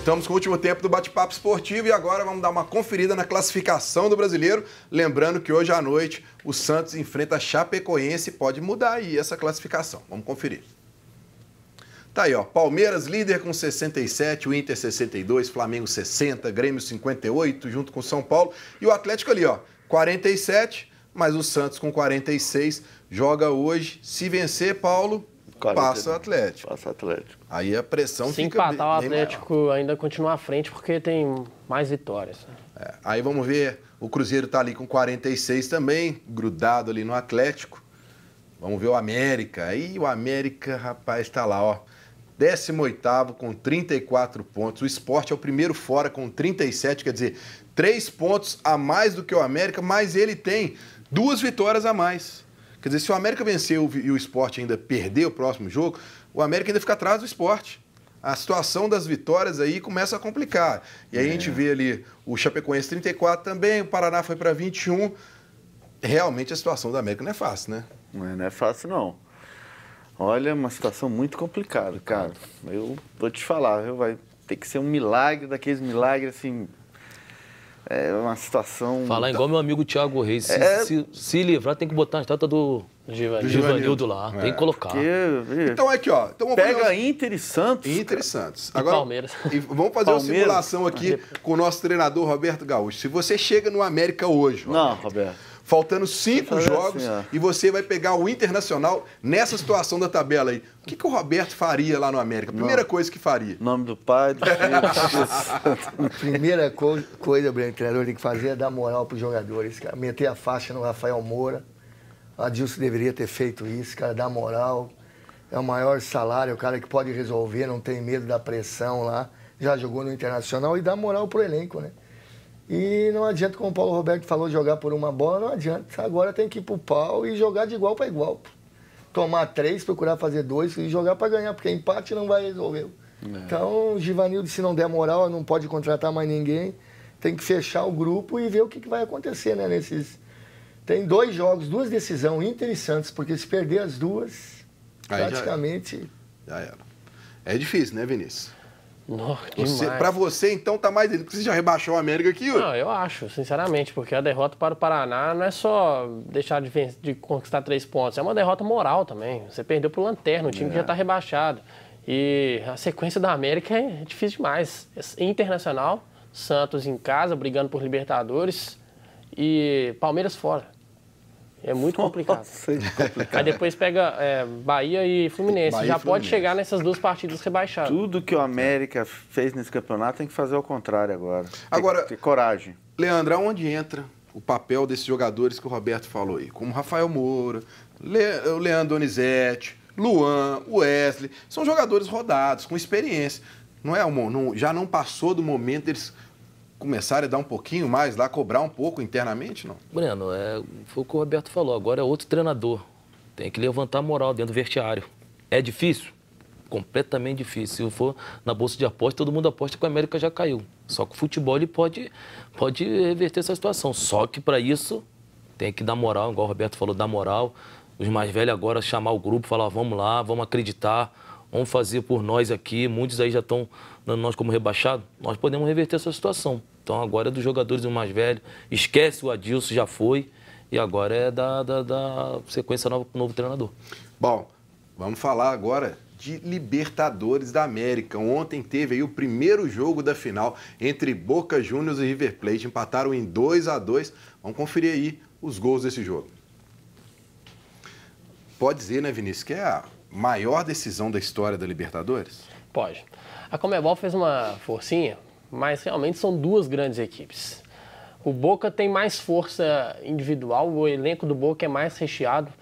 Voltamos com o último tempo do bate-papo esportivo e agora vamos dar uma conferida na classificação do brasileiro. Lembrando que hoje à noite o Santos enfrenta a Chapecoense e pode mudar aí essa classificação. Vamos conferir. Tá aí, ó. Palmeiras líder com 67, o Inter 62, Flamengo 60, Grêmio 58, junto com São Paulo. E o Atlético ali, ó, 47, mas o Santos com 46 joga hoje. Se vencer, Paulo, 40, passa o Atlético. Passa o Atlético. Aí a pressão Se fica empatar, o Atlético maior. ainda continua à frente porque tem mais vitórias. É, aí vamos ver, o Cruzeiro está ali com 46 também, grudado ali no Atlético. Vamos ver o América. Aí o América, rapaz, está lá, ó. 18 com 34 pontos. O esporte é o primeiro fora com 37, quer dizer, três pontos a mais do que o América, mas ele tem duas vitórias a mais. Quer dizer, se o América venceu e o esporte ainda perder o próximo jogo, o América ainda fica atrás do esporte. A situação das vitórias aí começa a complicar. E aí é. a gente vê ali o Chapecoense 34 também, o Paraná foi para 21. Realmente a situação do América não é fácil, né? Não é, não é fácil, não. Olha, uma situação muito complicada, cara. Eu vou te falar, viu? vai ter que ser um milagre daqueles milagres assim é uma situação. Falar igual meu amigo Thiago Reis. Se, é... se, se, livrar, tem que botar a estátua do Givanildo, lá. É. Tem que colocar. Porque... Então aqui, ó. Então Pega fazer... Inter e Santos. Inter e Santos. Agora, e Palmeiras. E vamos fazer Palmeiras. uma simulação aqui com o nosso treinador Roberto Gaúcho. Se você chega no América hoje. Roberto, Não, Roberto faltando cinco jogos, assim, e você vai pegar o Internacional nessa situação da tabela aí. O que, que o Roberto faria lá no América? Primeira coisa que faria. Nome do pai, do filho. Primeira co coisa, Breno, o treinador tem que fazer é dar moral para os jogadores, cara. Meter a faixa no Rafael Moura. A Adilson deveria ter feito isso, cara, dar moral. É o maior salário, o cara que pode resolver, não tem medo da pressão lá. Já jogou no Internacional e dá moral pro elenco, né? E não adianta, como o Paulo Roberto falou, jogar por uma bola, não adianta. Agora tem que ir pro pau e jogar de igual para igual. Tomar três, procurar fazer dois e jogar para ganhar, porque empate não vai resolver. É. Então, o Givanildo, se não der moral, não pode contratar mais ninguém. Tem que fechar o grupo e ver o que, que vai acontecer, né? Nesses... Tem dois jogos, duas decisões, Inter Santos, porque se perder as duas, Aí praticamente. Já era. já era. É difícil, né, Vinícius? Para você, então, tá mais. Porque você já rebaixou o América aqui, Não, eu acho, sinceramente, porque a derrota para o Paraná não é só deixar de, de conquistar três pontos, é uma derrota moral também. Você perdeu pro Lanterna, o time é. que já está rebaixado. E a sequência da América é difícil demais. Internacional, Santos em casa, brigando por Libertadores e Palmeiras fora. É muito complicado. Nossa, é complicado. Aí depois pega é, Bahia e Fluminense. Bahia Já e pode chegar nessas duas partidas rebaixadas. Tudo que o América fez nesse campeonato tem que fazer ao contrário agora. Agora, ter coragem. Leandro, aonde entra o papel desses jogadores que o Roberto falou aí? Como Rafael Moura, Le... o Leandro Donizete, Luan, Wesley. São jogadores rodados, com experiência. Não é, não, já não passou do momento deles começarem a dar um pouquinho mais lá, cobrar um pouco internamente, não? Breno, é, foi o que o Roberto falou, agora é outro treinador. Tem que levantar a moral dentro do vestiário. É difícil? Completamente difícil. Se for na bolsa de aposta, todo mundo aposta que o América já caiu. Só que o futebol ele pode, pode reverter essa situação. Só que para isso tem que dar moral, igual o Roberto falou, dar moral. Os mais velhos agora chamar o grupo, falar, vamos lá, vamos acreditar, vamos fazer por nós aqui. Muitos aí já estão nós como rebaixado. Nós podemos reverter essa situação. Então agora é dos jogadores do mais velho. Esquece o Adilson, já foi. E agora é da, da, da sequência novo, novo treinador. Bom, vamos falar agora de Libertadores da América. Ontem teve aí o primeiro jogo da final entre Boca Juniors e River Plate. Empataram em 2 a 2 Vamos conferir aí os gols desse jogo. Pode dizer, né, Vinícius, que é a maior decisão da história da Libertadores? Pode. A Comebol fez uma forcinha mas realmente são duas grandes equipes. O Boca tem mais força individual, o elenco do Boca é mais recheado,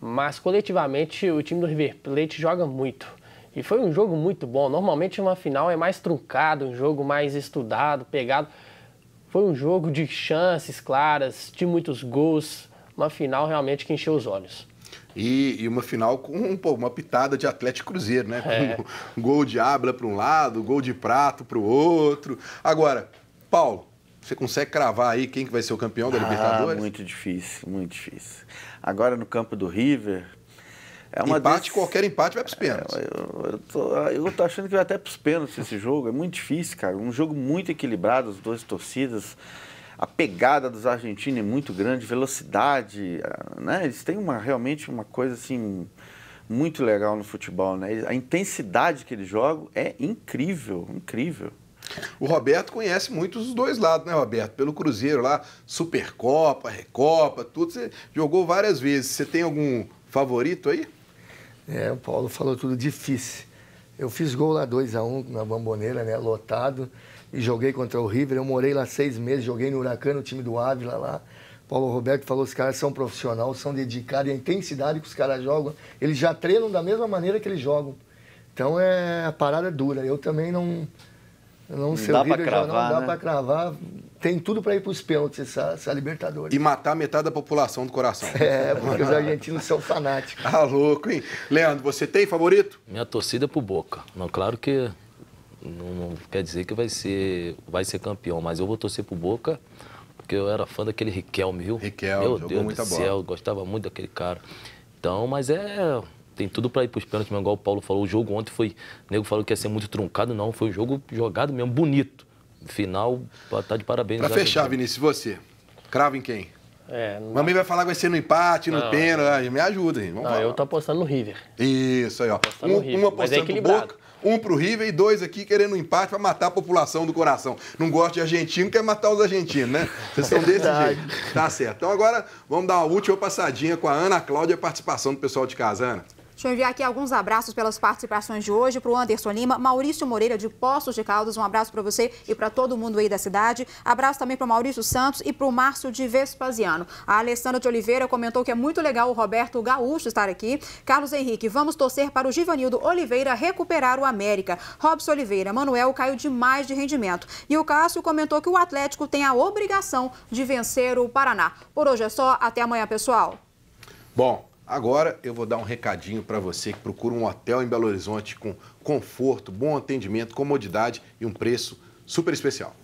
mas coletivamente o time do River Plate joga muito. E foi um jogo muito bom. Normalmente uma final é mais truncado, um jogo mais estudado, pegado. Foi um jogo de chances claras, de muitos gols, uma final realmente que encheu os olhos. E, e, uma final com pô, uma pitada de Atlético Cruzeiro, né? É. Com um gol de Abla para um lado, gol de Prato para o outro. Agora, Paulo, você consegue cravar aí quem que vai ser o campeão da ah, Libertadores? Muito difícil, muito difícil. Agora no campo do River, É uma empate, desse... qualquer empate vai para os pênaltis. É, eu, eu, tô, eu tô achando que vai até para os pênaltis esse jogo. É muito difícil, cara. Um jogo muito equilibrado, as duas torcidas. A pegada dos argentinos é muito grande, velocidade, ah, né? Eles têm uma, realmente uma coisa assim muito legal no futebol, né? A intensidade que eles jogam é incrível, incrível. O Roberto conhece muito os dois lados, né, Roberto? Pelo Cruzeiro lá, Supercopa, Recopa, tudo. Você jogou várias vezes. Você tem algum favorito aí? É, o Paulo falou tudo difícil. Eu fiz gol lá 2x1 um, na Bamboneira, né? Lotado. E joguei contra o River. Eu morei lá seis meses, joguei no Huracan, no time do Ávila lá. Paulo Roberto falou: os caras são profissionais, são dedicados, e a intensidade que os caras jogam, eles já treinam da mesma maneira que eles jogam. Então é a parada dura. Eu também não. Não, sei dá para cravar. Não dá né? para cravar. Tem tudo para ir para os pênaltis, essa, essa Libertadores. E matar metade da população do coração. É, porque os argentinos são fanáticos. Ah, louco, hein? Leandro, você tem favorito? Minha torcida é pro Boca. Não, claro que não, não, quer dizer que vai ser, vai ser campeão, mas eu vou torcer pro Boca porque eu era fã daquele Riquelme, viu? Riquelme, Meu Deus do céu, bola. gostava muito daquele cara. Então, mas é. Tem tudo para ir para os pênaltis, igual o Paulo falou. O jogo ontem foi. O nego falou que ia ser muito truncado, não. Foi um jogo jogado mesmo, bonito. Final, tá de parabéns. Para fechar, Vinícius, você? Cravo em quem? É, não... Mamãe vai falar que vai ser no empate, no pênalti. Me ajuda, hein? Vamos não, eu tô apostando no River. Isso aí, ó. Um, uma apostando é no Boca, um pro River e dois aqui querendo um empate para matar a população do coração. Não gosta de argentino, quer matar os argentinos, né? Vocês são desse jeito. Tá certo. Então agora vamos dar uma última passadinha com a Ana Cláudia, a participação do pessoal de casa. Ana. Deixa eu enviar aqui alguns abraços pelas participações de hoje para o Anderson Lima, Maurício Moreira de Poços de Caldas, um abraço para você e para todo mundo aí da cidade. Abraço também para o Maurício Santos e para o Márcio de Vespasiano. A Alessandra de Oliveira comentou que é muito legal o Roberto Gaúcho estar aqui. Carlos Henrique, vamos torcer para o Givanildo Oliveira recuperar o América. Robson Oliveira, Manuel caiu demais de rendimento. E o Cássio comentou que o Atlético tem a obrigação de vencer o Paraná. Por hoje é só, até amanhã, pessoal. Bom, Agora eu vou dar um recadinho para você que procura um hotel em Belo Horizonte com conforto, bom atendimento, comodidade e um preço super especial.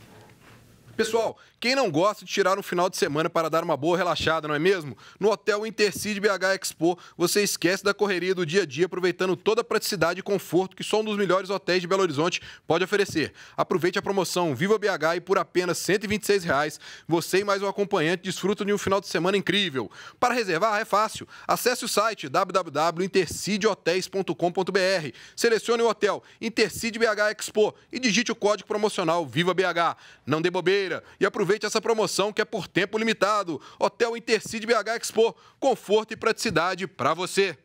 Pessoal, quem não gosta de tirar um final de semana para dar uma boa relaxada, não é mesmo? No Hotel Intercity BH Expo, você esquece da correria do dia a dia, aproveitando toda a praticidade e conforto que só um dos melhores hotéis de Belo Horizonte pode oferecer. Aproveite a promoção Viva BH e por apenas 126 reais, você e mais um acompanhante desfrutam de um final de semana incrível. Para reservar é fácil. Acesse o site www.intercityhotels.com.br, selecione o hotel Intercity BH Expo e digite o código promocional Viva BH. Não dê bobeira e aproveite essa promoção que é por tempo limitado. Hotel Intercity BH Expo, conforto e praticidade para você.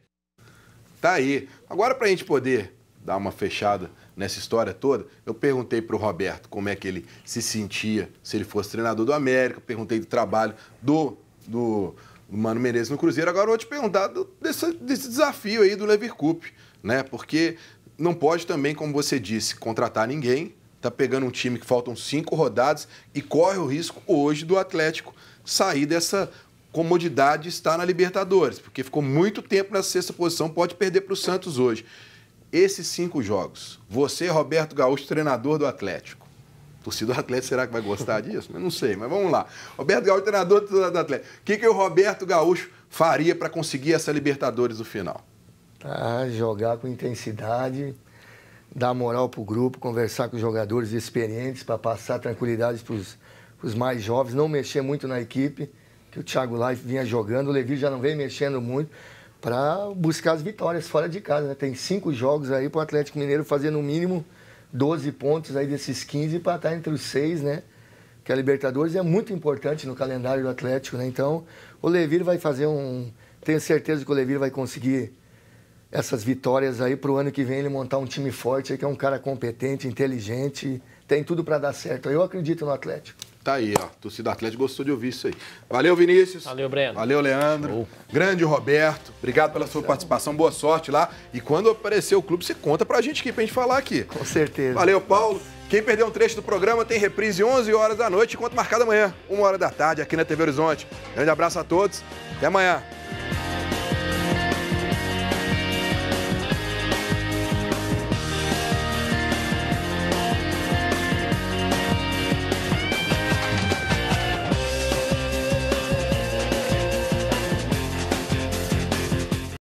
Tá aí. Agora para a gente poder dar uma fechada nessa história toda, eu perguntei para o Roberto como é que ele se sentia se ele fosse treinador do América, perguntei do trabalho do, do, Mano Menezes no Cruzeiro. Agora eu vou te perguntar do, desse, desse desafio aí do Lever Cup, né? Porque não pode também, como você disse, contratar ninguém, está pegando um time que faltam cinco rodadas e corre o risco hoje do Atlético sair dessa comodidade de estar na Libertadores, porque ficou muito tempo nessa sexta posição, pode perder para o Santos hoje. Esses cinco jogos, você, Roberto Gaúcho, treinador do Atlético. torcedor do Atlético, será que vai gostar disso? Mas não sei, mas vamos lá. Roberto Gaúcho, treinador do Atlético. O que, que o Roberto Gaúcho faria para conseguir essa Libertadores no final? Ah, jogar com intensidade, dar moral para o grupo, conversar com os jogadores experientes para passar tranquilidade para os mais jovens, não mexer muito na equipe, que o Thiago Life vinha jogando, o Levi já não vem mexendo muito, para buscar as vitórias fora de casa. Né? Tem cinco jogos aí para o Atlético Mineiro fazer no mínimo 12 pontos aí desses 15 para estar entre os seis, né? Que a Libertadores é muito importante no calendário do Atlético, né? Então, o Levir vai fazer um. Tenho certeza que o Levir vai conseguir essas vitórias aí para o ano que vem ele montar um time forte, que é um cara competente, inteligente, tem tudo para dar certo. Eu acredito no Atlético. Tá aí, ó. Torcida Atlético gostou de ouvir isso aí. Valeu, Vinícius. Valeu, Breno. Valeu, Leandro. Oh. Grande Roberto. Obrigado pela sua participação. Boa sorte lá. E quando aparecer o clube, você conta pra gente aqui, pra gente falar aqui. Com certeza. Valeu, Paulo. Quem perdeu um trecho do programa tem reprise 11 horas da noite, enquanto marcado amanhã, 1 hora da tarde, aqui na TV Horizonte. Grande abraço a todos. Até amanhã.